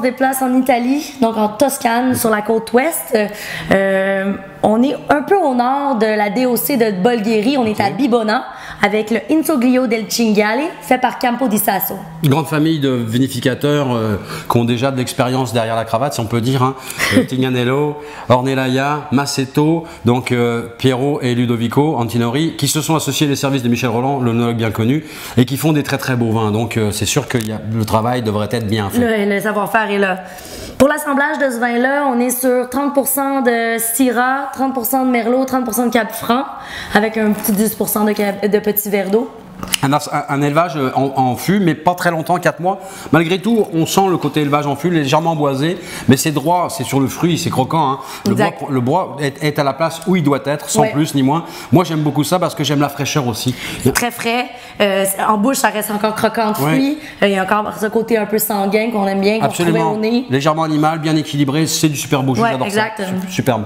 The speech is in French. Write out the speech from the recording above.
déplace en Italie, donc en Toscane, sur la côte ouest. Euh, on est un peu au nord de la DOC de Bolgheri. On est à Bibona avec le Intoglio del Cinghiale, fait par Campo di Sasso. Une grande famille de vinificateurs euh, qui ont déjà de l'expérience derrière la cravate, si on peut dire. Hein. Euh, Tignanello, Ornellaia, Massetto, donc euh, Piero et Ludovico Antinori, qui se sont associés des services de Michel Roland, l'onologue bien connu, et qui font des très très beaux vins. Donc c'est sûr que le travail devrait être bien fait. Le, le savoir-faire est là. Pour l'assemblage de ce vin-là, on est sur 30% de Syrah, 30% de Merlot, 30% de Cap Franc, avec un petit 10% de, de petits verres d'eau. Un, élevage euh, en, fût, mais pas très longtemps, 4 mois. Malgré tout, on sent le côté élevage en fût, légèrement boisé, mais c'est droit, c'est sur le fruit, c'est croquant. Hein. Le, bois, est, à la place où il doit être, sans plus ni moins. Moi, j'aime beaucoup ça parce que j'aime la fraîcheur aussi. Très frais. Euh, en bouche, ça reste encore croquant de fruits. Il y a encore ce côté un peu sanguin qu'on aime bien, qu'on au nez. Légèrement animal, bien équilibré, c'est du super beau. Ouais, exact. Superbe.